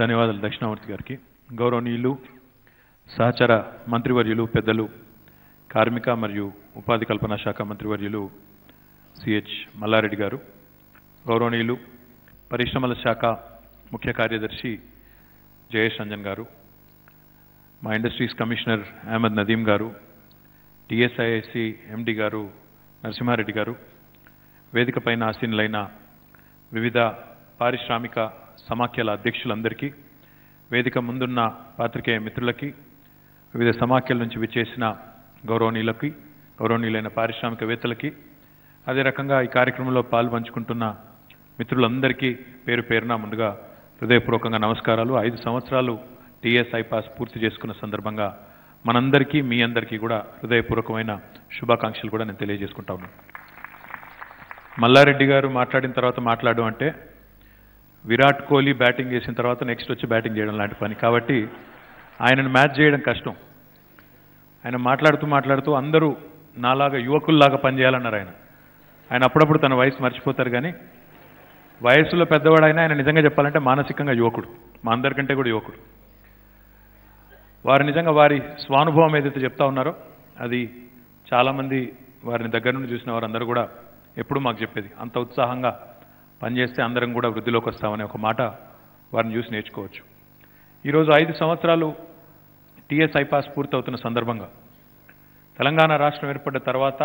ధన్యవాదాలు దక్షిణామూర్తి గారికి. గౌరవనీయులు సహచర మంత్రివర్యులు పెద్దలు కార్మిక మరియు ఉపాధి కల్పన శాఖ మంత్రివర్యులు సిహెచ్ మల్లారెడ్డి గారు. గౌరవనీయులు పరిశ్రమల శాఖ ముఖ్య కార్యదర్శి జయేష్ రంజన్ గారు. మా ఇండస్ట్రీస్ కమిషనర్ అహ్మద్ నదీం గారు. టిఎస్ఐఐసి ఎండి గారు నరసింహారెడ్డి గారు. వేదిక పైన ఆసీనులైన వివిధ పారిశ్రామిక సమాఖ్యల అధ్యక్షులందరికీ వేదిక ముందున్న పాత్రికేయ మిత్రులకి వివిధ సమాఖ్యల నుంచి విచ్చేసిన గౌరవనీయులకి గౌరవనీయులైన పారిశ్రామికవేత్తలకి అదే రకంగా ఈ కార్యక్రమంలో పాల్పంచుకుంటున్న మిత్రులందరికీ పేరు పేరున ముందుగా హృదయపూర్వకంగా నమస్కారాలు. ఐదు సంవత్సరాలు టీఎస్ఐ ఐపాస్ పూర్తి చేసుకున్న సందర్భంగా మనందరికీ మీ అందరికీ కూడా హృదయపూర్వకమైన శుభాకాంక్షలు కూడా నేను తెలియజేసుకుంటా ఉన్నాను. మల్లారెడ్డి గారు మాట్లాడిన తర్వాత మాట్లాడడం అంటే విరాట్ కోహ్లీ బ్యాటింగ్ చేసిన తర్వాత నెక్స్ట్ వచ్చి బ్యాటింగ్ చేయడం లాంటి పని. కాబట్టి ఆయనను మ్యాచ్ చేయడం కష్టం. ఆయన మాట్లాడుతూ మాట్లాడుతూ అందరూ నాలాగా యువకుల్లాగా పనిచేయాలన్నారు ఆయన. ఆయన అప్పుడప్పుడు తన వయసు మర్చిపోతారు కానీ వయసులో పెద్దవాడైనా ఆయన నిజంగా చెప్పాలంటే మానసికంగా యువకుడు. మా అందరికంటే కూడా యువకుడు. వారు నిజంగా వారి స్వానుభవం ఏదైతే చెప్తా ఉన్నారో అది చాలామంది వారిని దగ్గర నుండి చూసిన వారందరూ కూడా ఎప్పుడు మాకు చెప్పేది. అంత ఉత్సాహంగా పనిచేస్తే అందరం కూడా వృద్ధిలోకి వస్తామనే ఒక మాట వారిని చూసి నేర్చుకోవచ్చు. ఈరోజు ఐదు సంవత్సరాలు టీఎస్ ఐపాస్ పూర్తవుతున్న సందర్భంగా తెలంగాణ రాష్ట్రం ఏర్పడ్డ తర్వాత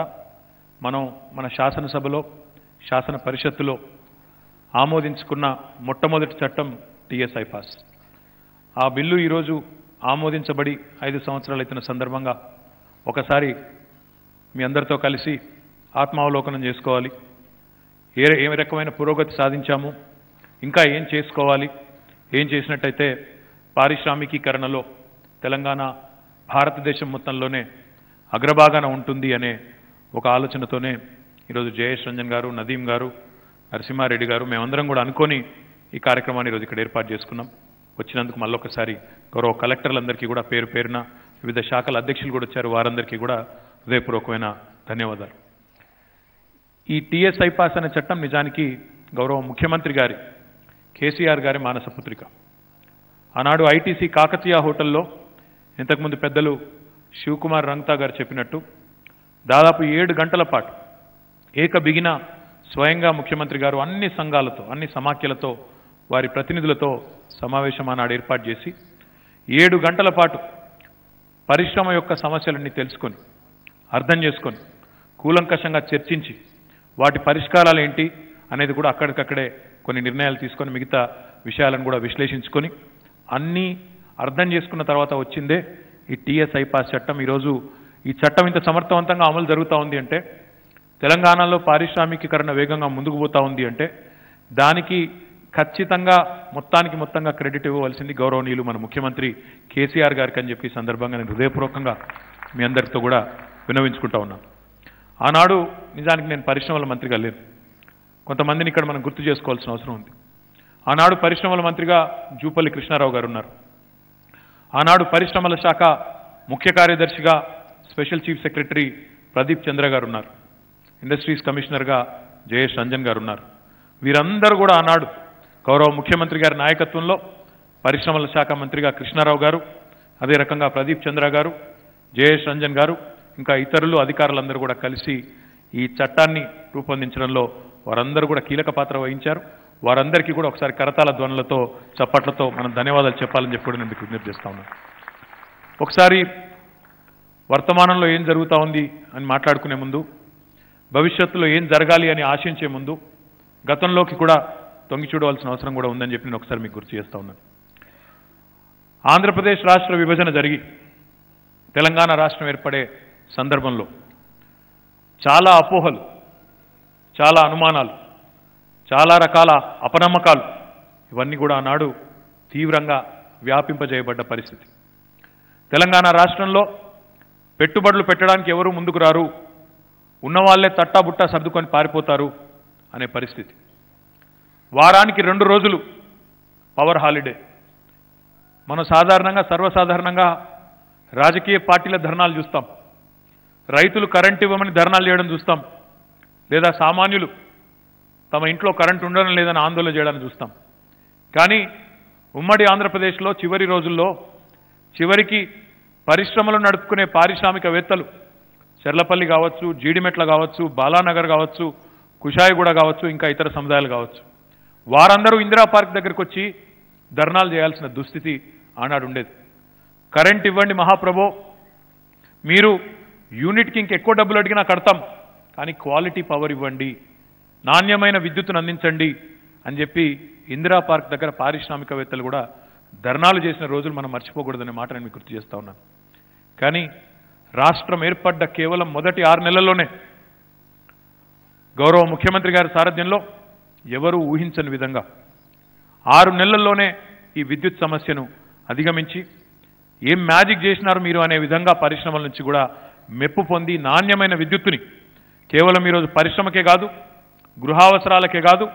మనం మన శాసనసభలో శాసన పరిషత్తులో ఆమోదించుకున్న మొట్టమొదటి చట్టం టీఎస్ ఐపాస్. ఆ బిల్లు ఈరోజు ఆమోదించబడి ఐదు సంవత్సరాలు అవుతున్న సందర్భంగా ఒకసారి మీ అందరితో కలిసి ఆత్మావలోకనం చేసుకోవాలి. ఏ ఏ రకమైన పురోగతి సాధించాము? ఇంకా ఏం చేసుకోవాలి? ఏం చేసినట్టయితే పారిశ్రామికీకరణలో తెలంగాణ భారతదేశం మొత్తంలోనే అగ్రభాగాన ఉంటుంది అనే ఒక ఆలోచనతోనే ఈరోజు జయేష్ రంజన్ గారు నదీం గారు నరసింహారెడ్డి గారు మేమందరం కూడా అనుకొని ఈ కార్యక్రమాన్ని ఈరోజు ఇక్కడ ఏర్పాటు చేసుకున్నాం. వచ్చినందుకు మళ్ళొకసారి గౌరవ కలెక్టర్లందరికీ కూడా పేరు పేరున వివిధ శాఖల అధ్యక్షులు కూడా వచ్చారు. వారందరికీ కూడా హృదయపూర్వకమైన ధన్యవాదాలు. ఈ టీఎస్ఐ పాస్ అనే చట్టం నిజానికి గౌరవ ముఖ్యమంత్రి గారి కేసీఆర్ గారి మానస పుత్రిక. ఆనాడు ఐటీసీ కాకతీయ హోటల్లో ఇంతకుముందు పెద్దలు శివకుమార్ రంగతా గారు చెప్పినట్టు దాదాపు ఏడు గంటల పాటు ఏక బిగిన స్వయంగా ముఖ్యమంత్రి గారు అన్ని సంఘాలతో అన్ని సమాఖ్యలతో వారి ప్రతినిధులతో సమావేశం ఆనాడు ఏర్పాటు చేసి ఏడు గంటల పాటు పరిశ్రమ యొక్క సమస్యలన్నీ తెలుసుకొని అర్థం చేసుకొని కూలంకషంగా చర్చించి వాటి పరిష్కారాలు ఏంటి అనేది కూడా అక్కడికక్కడే కొన్ని నిర్ణయాలు తీసుకొని మిగతా విషయాలను కూడా విశ్లేషించుకొని అన్నీ అర్థం చేసుకున్న తర్వాత వచ్చిందే ఈ టీఎస్ ఐపాస్ చట్టం. ఈరోజు ఈ చట్టం ఇంత సమర్థవంతంగా అమలు జరుగుతూ ఉంది అంటే తెలంగాణలో పారిశ్రామికీకరణ వేగంగా ముందుకు పోతా ఉంది అంటే దానికి ఖచ్చితంగా మొత్తానికి మొత్తంగా క్రెడిట్ ఇవ్వవలసింది గౌరవనీయులు మన ముఖ్యమంత్రి కేసీఆర్ గారికి అని చెప్పి సందర్భంగా నేను హృదయపూర్వకంగా మీ అందరితో కూడా వినవించుకుంటా ఉన్నాను ఆనాడు నిజానికి నేను పరిశ్రమల మంత్రిగా లేను. కొంతమందిని ఇక్కడ మనం గుర్తు చేసుకోవాల్సిన అవసరం ఉంది. ఆనాడు పరిశ్రమల మంత్రిగా జూపల్లి కృష్ణారావు గారు ఉన్నారు. ఆనాడు పరిశ్రమల శాఖ ముఖ్య కార్యదర్శిగా special chief secretary Pradeep Chandra గారు ఉన్నారు. ఇండస్ట్రీస్ కమిషనర్గా జయేష్ రంజన్ గారు ఉన్నారు. వీరందరూ కూడా ఆనాడు గౌరవ ముఖ్యమంత్రి గారి నాయకత్వంలో పరిశ్రమల శాఖ మంత్రిగా కృష్ణారావు గారు అదే రకంగా ప్రదీప్ చంద్ర గారు జయేష్ రంజన్ గారు ఇంకా ఇతరులు అధికారులందరూ కూడా కలిసి ఈ చట్టాన్ని రూపొందించడంలో వారందరూ కూడా కీలక పాత్ర వహించారు. వారందరికీ కూడా ఒకసారి కరతాల ధ్వనులతో చప్పట్లతో మనం ధన్యవాదాలు చెప్పాలని చెప్పి కూడా నేను మీకు విజ్ఞప్తి చేస్తా ఉన్నాను. ఒకసారి వర్తమానంలో ఏం జరుగుతూ ఉంది అని మాట్లాడుకునే ముందు భవిష్యత్తులో ఏం జరగాలి అని ఆశించే ముందు గతంలోకి కూడా తొంగి చూడవలసిన అవసరం కూడా ఉందని చెప్పి నేను ఒకసారి మీకు గుర్తు చేస్తూ ఉన్నాను. ఆంధ్రప్రదేశ్ రాష్ట్ర విభజన జరిగి తెలంగాణ రాష్ట్రం ఏర్పడే సందర్భంలో చాలా అపోహలు చాలా అనుమానాలు చాలా రకాల అపనమ్మకాలు ఇవన్నీ కూడా ఆనాడు తీవ్రంగా వ్యాపింపజేయబడ్డ పరిస్థితి. తెలంగాణ రాష్ట్రంలో పెట్టుబడులు పెట్టడానికి ఎవరు ముందుకు రారు ఉన్నవాళ్ళే తట్టాబుట్టా సర్దుకొని పారిపోతారు అనే పరిస్థితి. వారానికి రెండు రోజులు పవర్ హాలిడే. మనం సాధారణంగా సర్వసాధారణంగా రాజకీయ పార్టీల ధర్నాలు చూస్తాం. రైతులు కరెంట్ ఇవ్వమని ధర్నాలు చేయడం చూస్తాం. లేదా సామాన్యులు తమ ఇంట్లో కరెంట్ ఉండడం లేదని ఆందోళన చేయడానికి చూస్తాం. కానీ ఉమ్మడి ఆంధ్రప్రదేశ్లో చివరి రోజుల్లో చివరికి పరిశ్రమలు నడుపుకునే పారిశ్రామికవేత్తలు చెర్లపల్లి కావచ్చు జీడిమెట్ల కావచ్చు బాలానగర్ కావచ్చు కుషాయిగూడ కావచ్చు ఇంకా ఇతర సముదాయాలు కావచ్చు. వారందరూ ఇందిరా పార్క్ దగ్గరికి వచ్చి ధర్నాలు చేయాల్సిన దుస్థితి ఆనాడు ఉండేది కరెంట్ ఇవ్వండి మహాప్రభో మీరు యూనిట్కి ఇంకెక్కువ డబ్బులు అడిగినా కడతాం. కానీ క్వాలిటీ పవర్ ఇవ్వండి. నాణ్యమైన విద్యుత్తును అందించండి అని చెప్పి ఇందిరా పార్క్ దగ్గర పారిశ్రామికవేత్తలు కూడా ధర్నాలు చేసిన రోజులు మనం మర్చిపోకూడదనే మాట నేను మీకు గుర్తు చేస్తా ఉన్నాను. కానీ రాష్ట్రం ఏర్పడ్డ కేవలం మొదటి ఆరు నెలల్లోనే గౌరవ ముఖ్యమంత్రి గారి సారథ్యంలో ఎవరూ ఊహించని విధంగా ఆరు నెలల్లోనే ఈ విద్యుత్ సమస్యను అధిగమించి ఏం మ్యాజిక్ చేసినారు మీరు అనే విధంగా పరిశ్రమల నుంచి కూడా మెప్పు పొంది నాణ్యమైన విద్యుత్తుని. కేవలం ఈరోజు పరిశ్రమకే కాదు గృహావసరాలకే కాదు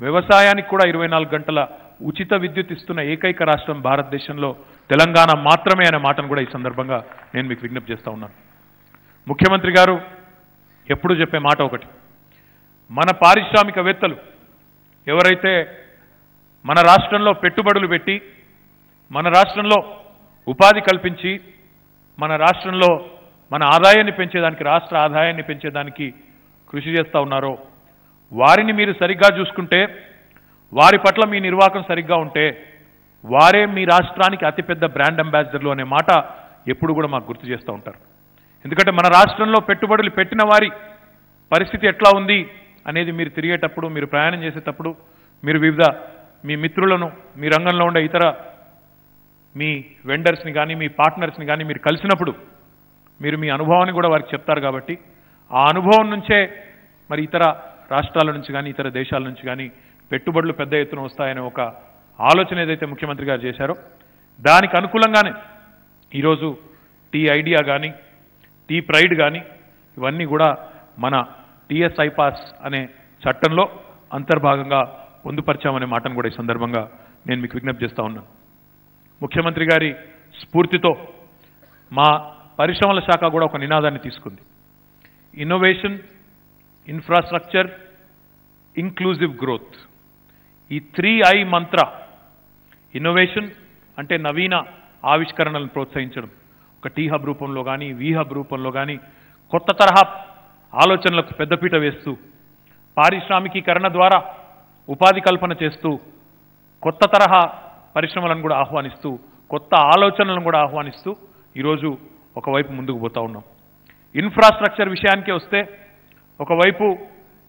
వ్యవసాయానికి కూడా ఇరవై నాలుగు గంటల ఉచిత విద్యుత్ ఇస్తున్న ఏకైక రాష్ట్రం భారతదేశంలో తెలంగాణ మాత్రమే అనే మాటను కూడా ఈ సందర్భంగా నేను మీకు విజ్ఞప్తి చేస్తా ఉన్నాను. ముఖ్యమంత్రి గారు ఎప్పుడు చెప్పే మాట ఒకటి. మన పారిశ్రామికవేత్తలు ఎవరైతే మన రాష్ట్రంలో పెట్టుబడులు పెట్టి మన రాష్ట్రంలో ఉపాధి కల్పించి మన రాష్ట్రంలో మన ఆదాయాన్ని పెంచేదానికి రాష్ట్ర ఆదాయాన్ని పెంచేదానికి కృషి చేస్తూ ఉన్నారో వారిని మీరు సరిగ్గా చూసుకుంటే వారి పట్ల మీ నిర్వాహకం సరిగ్గా ఉంటే వారే మీ రాష్ట్రానికి అతిపెద్ద బ్రాండ్ అంబాసిడర్లు అనే మాట ఎప్పుడు కూడా మాకు గుర్తు చేస్తూ ఉంటారు. ఎందుకంటే మన రాష్ట్రంలో పెట్టుబడులు పెట్టిన వారి పరిస్థితి ఎట్లా ఉంది అనేది మీరు తిరిగేటప్పుడు మీరు ప్రయాణం చేసేటప్పుడు మీరు వివిధ మీ మిత్రులను మీ రంగంలో ఉండే ఇతర మీ వెండర్స్ని కానీ మీ పార్ట్నర్స్ని కానీ మీరు కలిసినప్పుడు మీరు మీ అనుభవాన్ని కూడా వారికి చెప్తారు కాబట్టి ఆ అనుభవం నుంచే మరి ఇతర రాష్ట్రాల నుంచి కానీ ఇతర దేశాల నుంచి కానీ పెట్టుబడులు పెద్ద ఎత్తున వస్తాయనే ఒక ఆలోచన ఏదైతే ముఖ్యమంత్రి గారు చేశారో దానికి అనుకూలంగానే ఈరోజు టీ ఐడియా కానీ టీ ప్రైడ్ కానీ ఇవన్నీ కూడా మన టీఎస్ ఐపాస్ అనే చట్టంలో అంతర్భాగంగా పొందుపరిచామనే మాటను కూడా ఈ సందర్భంగా నేను మీకు విజ్ఞప్తి చేస్తా ఉన్నాను. ముఖ్యమంత్రి గారి స్ఫూర్తితో మా పరిశ్రమల శాఖ కూడా ఒక నినాదాన్ని తీసుకుంది. ఇన్నోవేషన్ ఇన్ఫ్రాస్ట్రక్చర్ ఇంక్లూజివ్ గ్రోత్ ఈ త్రీ ఐ మంత్ర ఇన్నోవేషన్ అంటే నవీన ఆవిష్కరణలను ప్రోత్సహించడం. ఒక టీ హబ్ రూపంలో కానీ వీ హబ్ రూపంలో కానీ కొత్త తరహా ఆలోచనలకు పెద్దపీట వేస్తూ పారిశ్రామికీకరణ ద్వారా ఉపాధి కల్పన చేస్తూ కొత్త తరహా పరిశ్రమలను కూడా ఆహ్వానిస్తూ కొత్త ఆలోచనలను కూడా ఆహ్వానిస్తూ ఈరోజు ఒకవైపు ముందుకు పోతా ఉన్నాం. ఇన్ఫ్రాస్ట్రక్చర్ విషయానికి వస్తే ఒకవైపు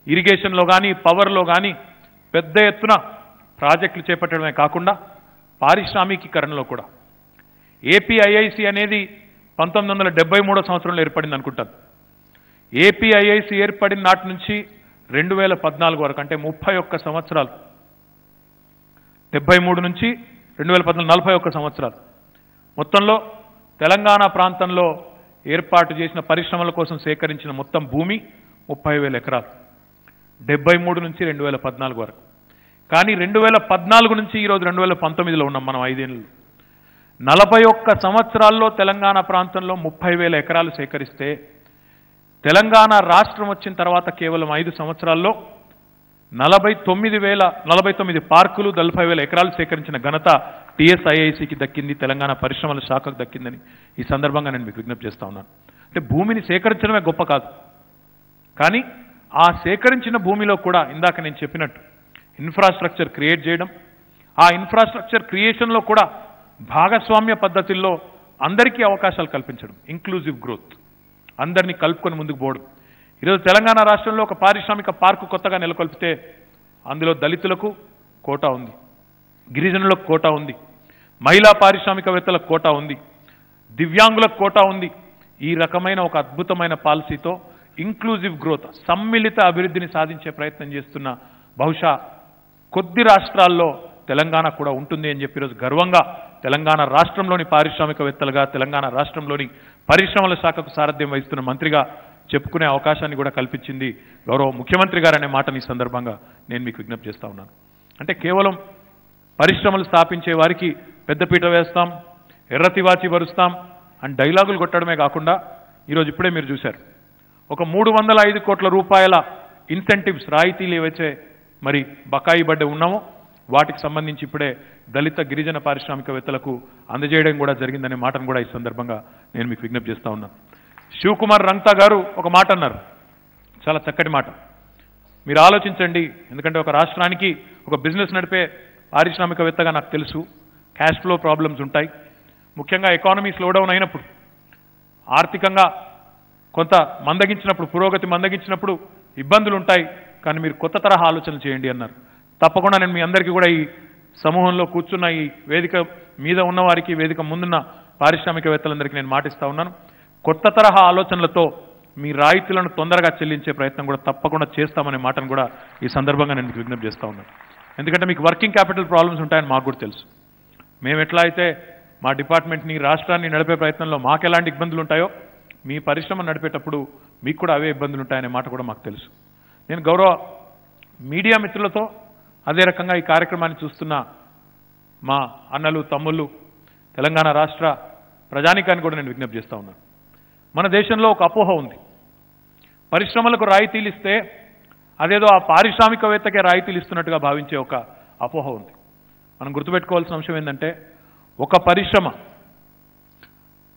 ఇరిగేషన్లో కానీ పవర్లో కానీ పెద్ద ఎత్తున ప్రాజెక్టులు చేపట్టడమే కాకుండా పారిశ్రామికీకరణలో కూడా. ఏపీఐఐసి అనేది పంతొమ్మిది వందల డెబ్బై మూడో సంవత్సరంలో ఏర్పడింది అనుకుంటాను. ఏపీఐఐసి ఏర్పడిన నాటి నుంచి రెండు వేల పద్నాలుగు వరకు అంటే ముప్పై ఒక్క సంవత్సరాలు. డెబ్బై మూడు నుంచి రెండు వేల పద్నాలుగు నలభై ఒక్క సంవత్సరాలు. మొత్తంలో తెలంగాణ ప్రాంతంలో ఏర్పాటు చేసిన పరిశ్రమల కోసం సేకరించిన మొత్తం భూమి ముప్పై వేల ఎకరాలు. డెబ్బై మూడు నుంచి రెండు వేల పద్నాలుగు వరకు. కానీ రెండు వేల పద్నాలుగు నుంచి ఈరోజు రెండు వేల పంతొమ్మిదిలో ఉన్నాం మనం ఐదేళ్ళు. నలభై ఒక్క సంవత్సరాల్లో తెలంగాణ ప్రాంతంలో ముప్పై వేల ఎకరాలు సేకరిస్తే తెలంగాణ రాష్ట్రం వచ్చిన తర్వాత కేవలం ఐదు సంవత్సరాల్లో నలభై తొమ్మిది వేల నలభై తొమ్మిది పార్కులు నలభై వేల ఎకరాలు సేకరించిన ఘనత టీఎస్ఐఐసికి దక్కింది తెలంగాణ పరిశ్రమల శాఖకు దక్కిందని ఈ సందర్భంగా నేను మీకు విజ్ఞప్తి చేస్తా ఉన్నాను. అంటే భూమిని సేకరించడమే గొప్ప కాదు. కానీ ఆ సేకరించిన భూమిలో కూడా ఇందాక నేను చెప్పినట్టు ఇన్ఫ్రాస్ట్రక్చర్ క్రియేట్ చేయడం ఆ ఇన్ఫ్రాస్ట్రక్చర్ క్రియేషన్లో కూడా భాగస్వామ్య పద్ధతుల్లో అందరికీ అవకాశాలు కల్పించడం ఇంక్లూజివ్ గ్రోత్ అందరినీ కలుపుకొని ముందుకు పోవడం. ఈరోజు తెలంగాణ రాష్ట్రంలో ఒక పారిశ్రామిక పార్కు కొత్తగా నెలకొల్పితే అందులో దళితులకు కోటా ఉంది గిరిజనులకు కోటా ఉంది. మహిళా పారిశ్రామికవేత్తల కోటా ఉంది. దివ్యాంగులకు కోటా ఉంది. ఈ రకమైన ఒక అద్భుతమైన పాలసీతో ఇంక్లూజివ్ గ్రోత్ సమ్మిళిత అభివృద్ధిని సాధించే ప్రయత్నం చేస్తున్న బహుశా కొద్ది రాష్ట్రాల్లో తెలంగాణ కూడా ఉంటుంది అని చెప్పి ఈరోజు గర్వంగా తెలంగాణ రాష్ట్రంలోని పారిశ్రామికవేత్తలుగా తెలంగాణ రాష్ట్రంలోని పరిశ్రమల శాఖకు సారథ్యం వహిస్తున్న మంత్రిగా చెప్పుకునే అవకాశాన్ని కూడా కల్పించింది గౌరవ ముఖ్యమంత్రి గారనే మాటని ఈ సందర్భంగా నేను మీకు విజ్ఞప్తి చేస్తా ఉన్నాను. అంటే కేవలం పరిశ్రమలు స్థాపించే వారికి పెద్దపీట వేస్తాం ఎర్రతివాచి వరుస్తాం అని డైలాగులు కొట్టడమే కాకుండా ఈరోజు ఇప్పుడే మీరు చూశారు. ఒక మూడు వందల ఐదు కోట్ల రూపాయల ఇన్సెంటివ్స్ రాయితీలు ఏవైతే మరి బకాయి బడ్డ ఉన్నామో వాటికి సంబంధించి ఇప్పుడే దళిత గిరిజన పారిశ్రామికవేత్తలకు అందజేయడం కూడా జరిగిందనే మాటను కూడా ఈ సందర్భంగా నేను మీకు విజ్ఞప్తి చేస్తా ఉన్నాను. శివకుమార్ రంగ్తా గారు ఒక మాట అన్నారు. చాలా చక్కటి మాట. మీరు ఆలోచించండి ఎందుకంటే ఒక రాష్ట్రానికి ఒక బిజినెస్ నడిపే పారిశ్రామికవేత్తగా నాకు తెలుసు. క్యాష్ ఫ్లో ప్రాబ్లమ్స్ ఉంటాయి. ముఖ్యంగా ఎకానమీ స్లోడౌన్ అయినప్పుడు ఆర్థికంగా కొంత మందగించినప్పుడు పురోగతి మందగించినప్పుడు ఇబ్బందులు ఉంటాయి. కానీ మీరు కొత్త తరహా ఆలోచనలు చేయండి అన్నారు. తప్పకుండా నేను మీ అందరికీ కూడా ఈ సమూహంలో కూర్చున్న ఈ వేదిక మీద ఉన్నవారికి వేదిక ముందున్న పారిశ్రామికవేత్తలందరికీ నేను మాటిస్తా ఉన్నాను. కొత్త తరహా ఆలోచనలతో మీ రాయితీలను తొందరగా చెల్లించే ప్రయత్నం కూడా తప్పకుండా చేస్తామనే మాటను కూడా ఈ సందర్భంగా నేను మీకు విజ్ఞప్తి చేస్తా ఉన్నాను. ఎందుకంటే మీకు వర్కింగ్ క్యాపిటల్ ప్రాబ్లమ్స్ ఉంటాయని మాకు కూడా తెలుసు. మేము ఎట్లా అయితే మా డిపార్ట్మెంట్ని రాష్ట్రాన్ని నడిపే ప్రయత్నంలో మాకు ఎలాంటి ఇబ్బందులు ఉంటాయో మీ పరిశ్రమ నడిపేటప్పుడు మీకు కూడా అవే ఇబ్బందులు ఉంటాయనే మాట కూడా మాకు తెలుసు. నేను గౌరవ మీడియా మిత్రులతో అదే రకంగా ఈ కార్యక్రమాన్ని చూస్తున్న మా అన్నలు తమ్ముళ్ళు తెలంగాణ రాష్ట్ర ప్రజానికాన్ని కూడా నేను విజ్ఞప్తి చేస్తా ఉన్నాను. మన దేశంలో ఒక అపోహ ఉంది. పరిశ్రమలకు రాయితీలు ఇస్తే అదేదో ఆ పారిశ్రామికవేత్తకే రాయితీలు ఇస్తున్నట్టుగా భావించే ఒక అపోహ ఉంది. మనం గుర్తుపెట్టుకోవాల్సిన అంశం ఏంటంటే ఒక పరిశ్రమ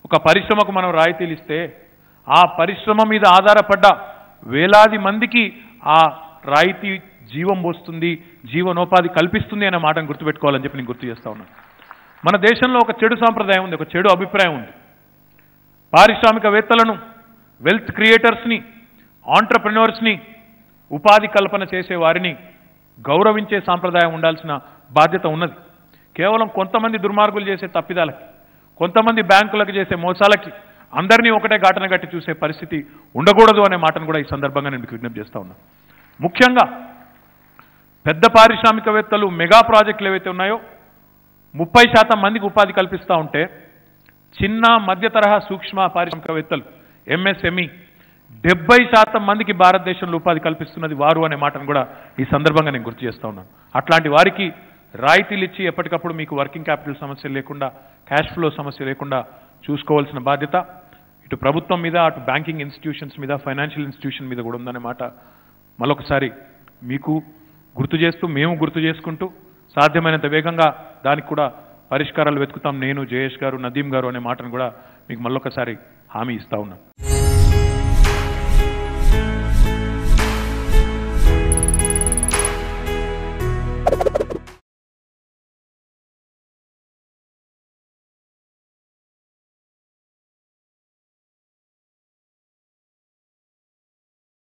ఒక పరిశ్రమకు మనం రాయితీలు ఇస్తే ఆ పరిశ్రమ మీద ఆధారపడ్డ వేలాది మందికి ఆ రాయితీ జీవం పోస్తుంది జీవనోపాధి కల్పిస్తుంది అనే మాటను గుర్తుపెట్టుకోవాలని చెప్పి నేను గుర్తు చేస్తా ఉన్నాను మన దేశంలో ఒక చెడు సాంప్రదాయం ఉంది ఒక చెడు అభిప్రాయం ఉంది. పారిశ్రామికవేత్తలను వెల్త్ క్రియేటర్స్ని ఆంటర్ప్రినర్స్ని ఉపాధి కల్పన చేసే వారిని గౌరవించే సాంప్రదాయం ఉండాల్సిన బాధ్యత ఉన్నది. కేవలం కొంతమంది దుర్మార్గులు చేసే తప్పిదాలకి కొంతమంది బ్యాంకులకు చేసే మోసాలకి అందరినీ ఒకటే ఘాటన గట్టి చూసే పరిస్థితి ఉండకూడదు అనే మాటను కూడా ఈ సందర్భంగా నేను మీకు విజ్ఞప్తి చేస్తా ఉన్నాను ముఖ్యంగా పెద్ద పారిశ్రామికవేత్తలు మెగా ప్రాజెక్టులు ఏవైతే ఉన్నాయో ముప్పై శాతం మందికి ఉపాధి కల్పిస్తూ ఉంటే చిన్న మధ్య తరహా సూక్ష్మ పారిశ్రామికవేత్తలు ఎంఎస్ఎంఈ డెబ్బై శాతం మందికి భారతదేశంలో ఉపాధి కల్పిస్తున్నది వారు అనే మాటను కూడా ఈ సందర్భంగా నేను గుర్తు చేస్తా ఉన్నాను. అట్లాంటి వారికి రాయితీలు ఇచ్చి ఎప్పటికప్పుడు మీకు వర్కింగ్ క్యాపిటల్ సమస్య లేకుండా క్యాష్ ఫ్లో సమస్య లేకుండా చూసుకోవాల్సిన బాధ్యత. ఇటు ప్రభుత్వం మీద అటు బ్యాంకింగ్ ఇన్స్టిట్యూషన్స్ మీద ఫైనాన్షియల్ ఇన్స్టిట్యూషన్ మీద కూడా ఉందనే మాట మరొకసారి మీకు గుర్తు చేస్తూ మేము గుర్తు చేసుకుంటూ సాధ్యమైనంత వేగంగా దానికి కూడా పరిష్కారాలు వెతుకుతాం. నేను జయేష్ గారు నదీం గారు అనే మాటను కూడా మీకు మళ్ళొకసారి హామీ ఇస్తా ఉన్నాను